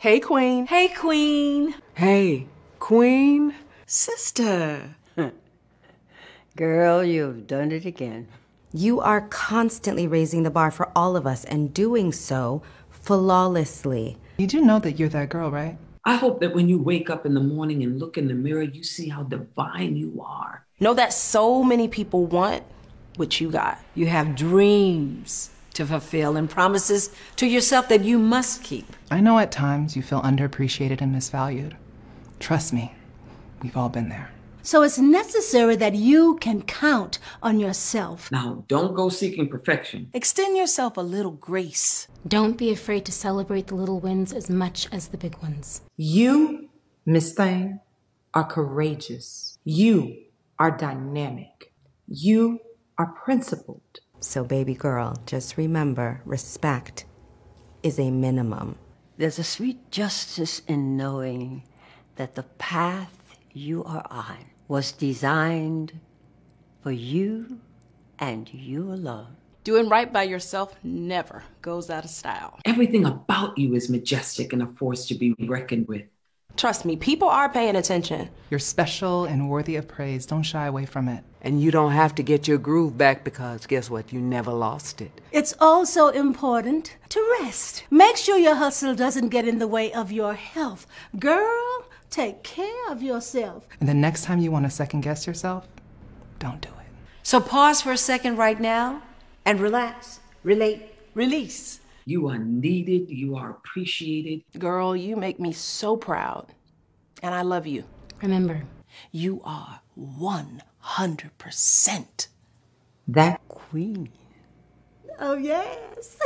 Hey, Queen. Hey, Queen. Hey, Queen. Sister. Girl, you've done it again. You are constantly raising the bar for all of us and doing so flawlessly. You do know that you're that girl, right? I hope that when you wake up in the morning and look in the mirror, you see how divine you are. Know that so many people want what you got. You have dreams to fulfill and promises to yourself that you must keep. I know at times you feel underappreciated and misvalued. Trust me, we've all been there. So it's necessary that you can count on yourself. Now, don't go seeking perfection. Extend yourself a little grace. Don't be afraid to celebrate the little wins as much as the big ones. You, Miss Thing, are courageous. You are dynamic. You are principled. So, baby girl, just remember respect is a minimum. There's a sweet justice in knowing that the path you are on was designed for you and you alone. Doing right by yourself never goes out of style. Everything about you is majestic and a force to be reckoned with. Trust me, people are paying attention. You're special and worthy of praise. Don't shy away from it. And you don't have to get your groove back because guess what? You never lost it. It's also important to rest. Make sure your hustle doesn't get in the way of your health. Girl, take care of yourself. And the next time you want to second guess yourself, don't do it. So pause for a second right now and relax, relate, release. You are needed, you are appreciated. Girl, you make me so proud. And I love you. Remember, you are 100% that queen. Oh, yes.